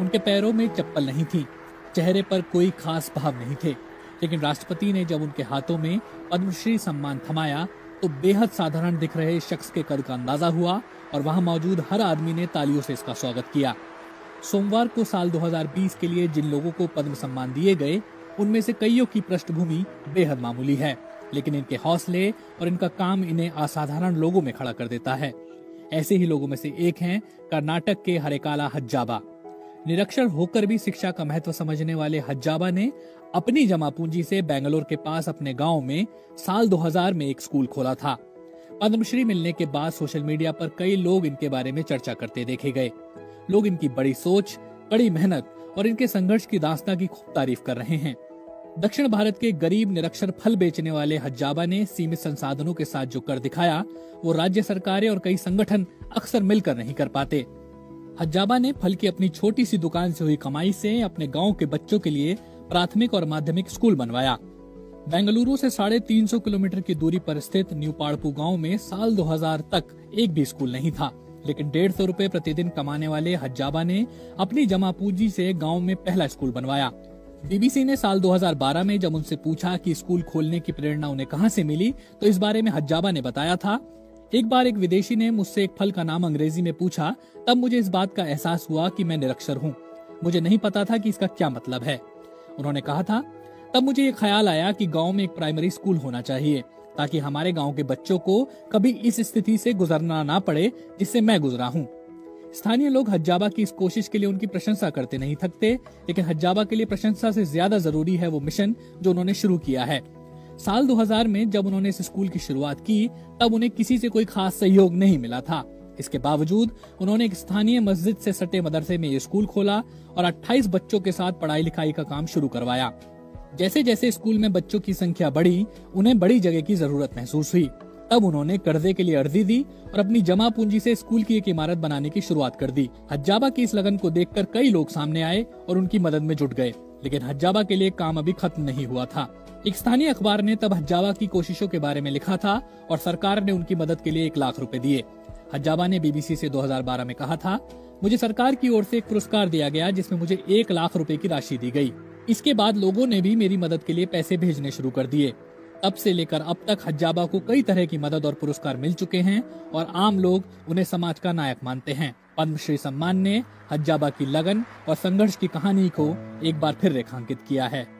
उनके पैरों में चप्पल नहीं थी, चेहरे पर कोई खास भाव नहीं थे। लेकिन राष्ट्रपति ने जब उनके हाथों में पद्मश्री सम्मान थमाया तो बेहद साधारण दिख रहे शख्स के कद का अंदाज़ा हुआ और वहाँ मौजूद हर आदमी ने तालियों से इसका स्वागत किया। सोमवार को साल 2020 के लिए जिन लोगों को पद्म सम्मान दिए गए, उनमें से कईयों की पृष्ठभूमि बेहद मामूली है, लेकिन इनके हौसले और इनका काम इन्हें असाधारण लोगों में खड़ा कर देता है। ऐसे ही लोगों में से एक हैं कर्नाटक के हरेकाला हज्जाबा। निरक्षर होकर भी शिक्षा का महत्व समझने वाले हज्जाबा ने अपनी जमा पूंजी से बेंगलोर के पास अपने गाँव में साल 2000 में एक स्कूल खोला था। पद्मश्री मिलने के बाद सोशल मीडिया पर कई लोग इनके बारे में चर्चा करते देखे गए। लोग इनकी बड़ी सोच, कड़ी मेहनत और इनके संघर्ष की दास्ता की खूब तारीफ़ कर रहे हैं। दक्षिण भारत के गरीब निरक्षर फल बेचने वाले हज्जाबा ने सीमित संसाधनों के साथ जो कर दिखाया, वो राज्य सरकारें और कई संगठन अक्सर मिलकर नहीं कर पाते। हज्जाबा ने फल की अपनी छोटी सी दुकान से हुई कमाई से अपने गाँव के बच्चों के लिए प्राथमिक और माध्यमिक स्कूल बनवाया। बेंगलुरु से साढ़े तीन सौ किलोमीटर की दूरी पर स्थित न्यू पाड़पू गाँव में साल 2000 तक एक भी स्कूल नहीं था, लेकिन डेढ़ सौ रूपए प्रतिदिन कमाने वाले हज्जाबा ने अपनी जमा पूंजी से गाँव में पहला स्कूल बनवाया। बीबीसी ने साल 2012 में जब उनसे पूछा कि स्कूल खोलने की प्रेरणा उन्हें कहाँ से मिली तो इस बारे में हज्जाबा ने बताया था एक बार एक विदेशी ने मुझसे एक फल का नाम अंग्रेज़ी में पूछा, तब मुझे इस बात का एहसास हुआ कि मैं निरक्षर हूँ। मुझे नहीं पता था कि इसका क्या मतलब है। उन्होंने कहा था, तब मुझे ये ख्याल आया कि गाँव में एक प्राइमरी स्कूल होना चाहिए, ताकि हमारे गाँव के बच्चों को कभी इस स्थिति से गुजरना ना पड़े, जिससे मैं गुजरा हूँ। स्थानीय लोग हज्जाबा की इस कोशिश के लिए उनकी प्रशंसा करते नहीं थकते, लेकिन हज्जाबा के लिए प्रशंसा से ज़्यादा ज़रूरी है वो मिशन जो उन्होंने शुरू किया है। साल 2000 में जब उन्होंने इस स्कूल की शुरुआत की, तब उन्हें किसी से कोई खास सहयोग नहीं मिला था। इसके बावजूद, उन्होंने एक स्थानीय मस्जिद से सटे मदरसे में ये स्कूल खोला और 28 बच्चों के साथ पढ़ाई लिखाई का काम शुरू करवाया। जैसे जैसे स्कूल में बच्चों की संख्या बढ़ी, उन्हें बड़ी जगह की ज़रूरत महसूस हुई। तब उन्होंने कर्जे के लिए अर्जी दी और अपनी जमा पूंजी से स्कूल की एक इमारत बनाने की शुरुआत कर दी। हज्जाबा की इस लगन को देखकर कई लोग सामने आए और उनकी मदद में जुट गए, लेकिन हज्जाबा के लिए काम अभी खत्म नहीं हुआ था। एक स्थानीय अखबार ने तब हज्जाबा की कोशिशों के बारे में लिखा था और सरकार ने उनकी मदद के लिए एक लाख रुपए दिए। हज्जाबा ने बीबीसी से 2012 में कहा था, मुझे सरकार की ओर से एक पुरस्कार दिया गया जिसमें मुझे एक लाख रुपए की राशि दी गई। इसके बाद लोगों ने भी मेरी मदद के लिए पैसे भेजने शुरू कर दिए। तब से लेकर अब तक हज्जाबा को कई तरह की मदद और पुरस्कार मिल चुके हैं और आम लोग उन्हें समाज का नायक मानते हैं। पद्मश्री सम्मान ने हज्जाबा की लगन और संघर्ष की कहानी को एक बार फिर रेखांकित किया है।